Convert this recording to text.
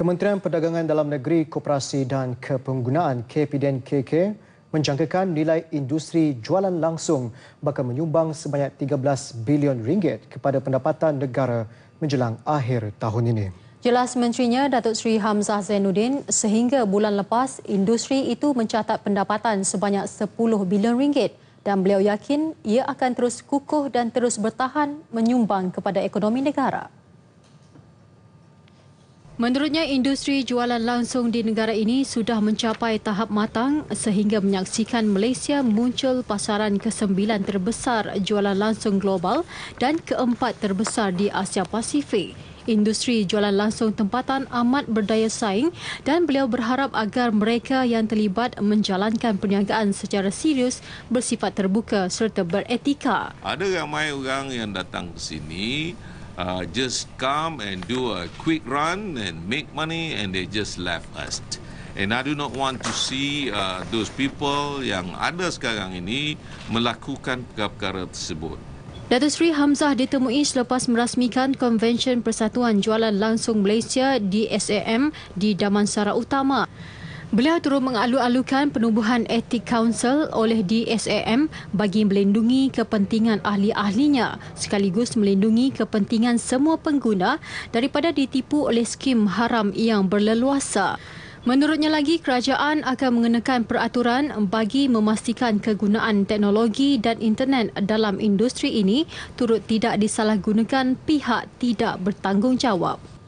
Kementerian Perdagangan Dalam Negeri, Koperasi dan Kepenggunaan KPDN KK menjangkakan nilai industri jualan langsung bakal menyumbang sebanyak 13 bilion ringgit kepada pendapatan negara menjelang akhir tahun ini. Jelas Menterinya Datuk Seri Hamzah Zainuddin, sehingga bulan lepas industri itu mencatat pendapatan sebanyak 10 bilion ringgit dan beliau yakin ia akan terus kukuh dan terus bertahan menyumbang kepada ekonomi negara. Menurutnya, industri jualan langsung di negara ini sudah mencapai tahap matang sehingga menyaksikan Malaysia muncul pasaran ke-9 terbesar jualan langsung global dan keempat terbesar di Asia Pasifik. Industri jualan langsung tempatan amat berdaya saing dan beliau berharap agar mereka yang terlibat menjalankan perniagaan secara serius, bersifat terbuka serta beretika. Ada ramai orang yang datang ke sini uh, just come and do a quick run and make money and they just left us. And I do not want to see uh, those people yang ada sekarang ini melakukan perkara-perkara tersebut. Datuk Seri Hamzah ditemui selepas merasmikan Konvensyen Persatuan Jualan Langsung Malaysia di SAM di Damansara Utama. Beliau turut mengalu-alukan penubuhan Etik Council oleh DSAM bagi melindungi kepentingan ahli-ahlinya sekaligus melindungi kepentingan semua pengguna daripada ditipu oleh skim haram yang berleluasa. Menurutnya lagi, kerajaan akan mengenakan peraturan bagi memastikan kegunaan teknologi dan internet dalam industri ini turut tidak disalahgunakan pihak tidak bertanggungjawab.